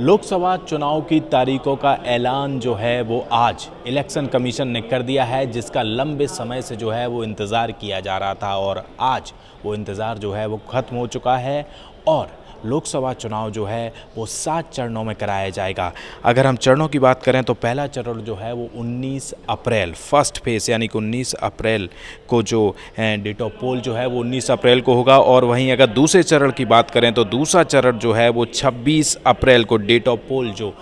लोकसभा चुनाव की तारीखों का ऐलान जो है वो आज इलेक्शन कमीशन ने कर दिया है, जिसका लंबे समय से जो है वो इंतज़ार किया जा रहा था और आज वो इंतज़ार जो है वो ख़त्म हो चुका है और लोकसभा चुनाव जो है, वो सात चरणों में कराया जाएगा। अगर हम चरणों की बात करें तो पहला चरण जो है, वो 19 अप्रैल, फ़र्स्ट फ़ेज़, यानी कि 19 अप्रैल को जो डेट ऑफ़ पोल जो है, वो 19 अप्रैल को होगा। और वहीं अगर दूसरे चरण की बात करें तो दूसरा चरण जो है, वो 26 अप्रैल को डेट ऑफ़ पोल जो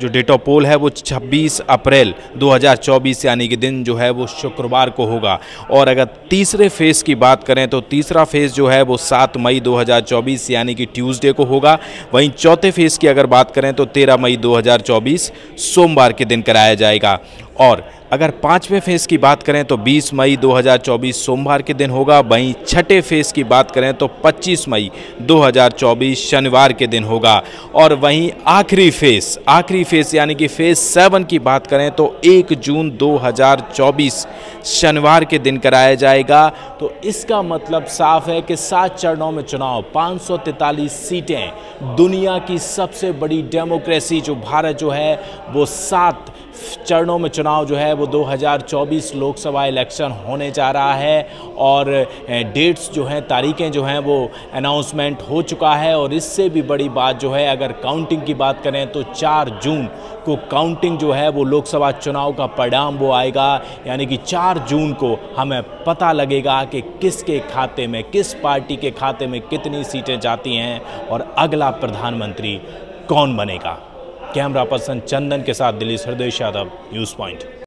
जो डेट ऑफ़ पोल है, वो 26 अप्रैल 2024 यानी कि दिन जो है, वो शुक्रवार को होगा। और अगर तीसरे फ़ेज़ की बात करें तो तीसरा फ़ेज़ जो है, वो सात मई 2024 यानी कि ट्यूसडे को होगा। वहीं चौथे फ़ेज़ की अगर बात करें तो 13 मई 2024 सोमवार के दिन कराया जाएगा। और अगर पाँचवें फ़ेज़ की बात करें तो 20 मई 2024 सोमवार के दिन होगा, वहीं छठे फ़ेज़ की बात करें तो 25 मई 2024 शनिवार के दिन होगा। और वहीं आखिरी फ़ेज़ आखिरी फ़ेज़ यानी कि फ़ेज़ सेवन की बात करें तो 1 जून 2024 शनिवार के दिन कराया जाएगा। तो इसका मतलब साफ़ है कि सात चरणों में चुनाव, पाँच सीटें, दुनिया की सबसे बड़ी डेमोक्रेसी जो भारत जो है, वो सात चरणों में जो है वो 2024 लोकसभा इलेक्शन होने जा रहा है और डेट्स जो हैं, तारीखें जो हैं, वो अनाउंसमेंट हो चुका है और इससे भी बड़ी बात जो है, अगर काउंटिंग की बात करें तो 4 जून को काउंटिंग जो है वो लोकसभा चुनाव का परिणाम वो आएगा। यानी कि 4 जून को हमें पता लगेगा कि किसके खाते में, किस पार्टी के खाते में कितनी सीटें जाती हैं और अगला प्रधानमंत्री कौन बनेगा। कैमरा पर्सन चंदन के साथ दिल्ली सरदेश यादव न्यूज़ पॉइंट।